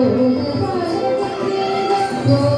Oh,